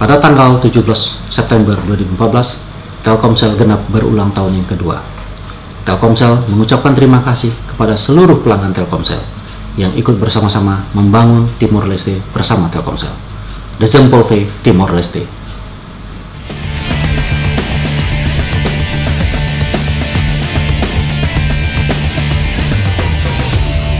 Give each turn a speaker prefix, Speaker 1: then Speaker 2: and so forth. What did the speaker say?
Speaker 1: Pada tanggal 17 September 2014, Telkomsel genap berulang tahun yang kedua. Telkomsel mengucapkan terima kasih kepada seluruh pelanggan Telkomsel yang ikut bersama-sama membangun Timor Leste bersama Telkomsel. Dezempolve Timor Leste